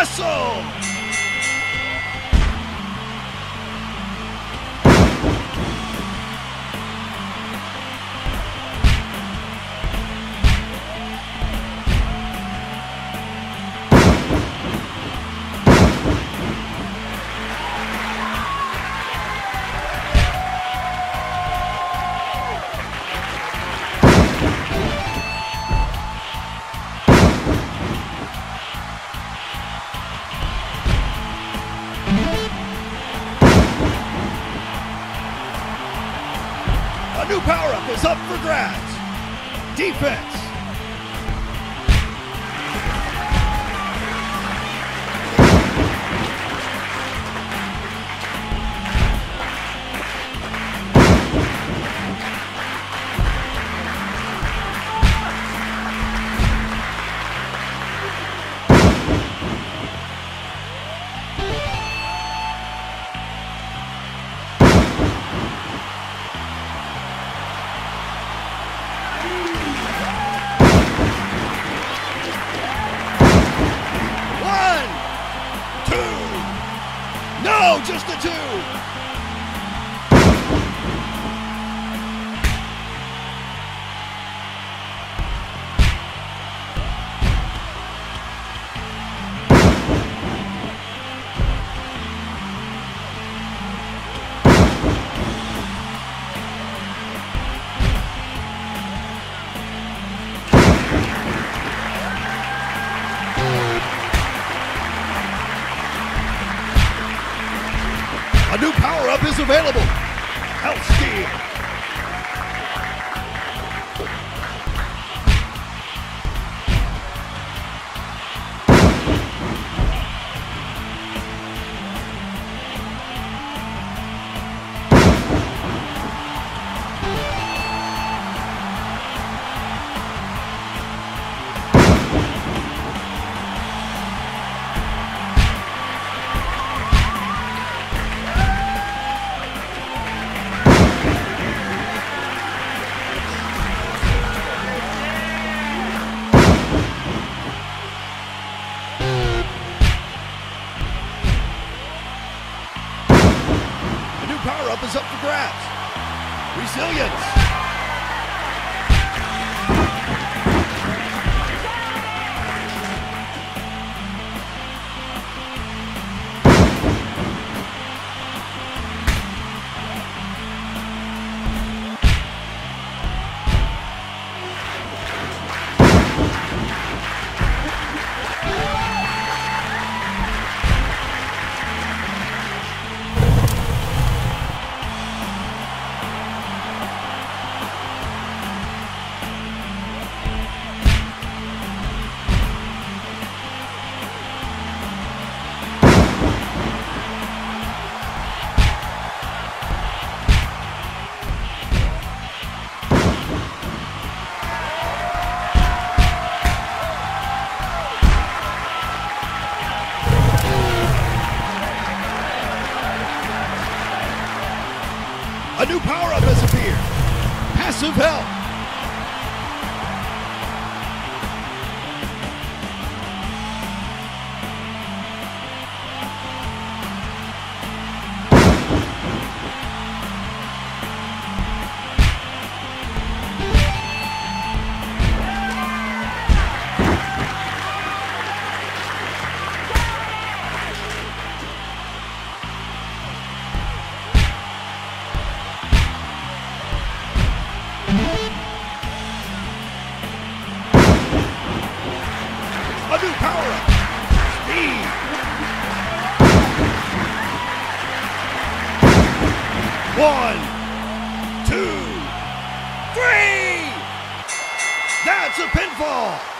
Passo! New power up is up for grabs. Defense. Just the two. A new power up is available. Health Steal. A new power up is up for grabs. Resilience. New power up has appeared. Passive help. One, two, three. That's a pinfall.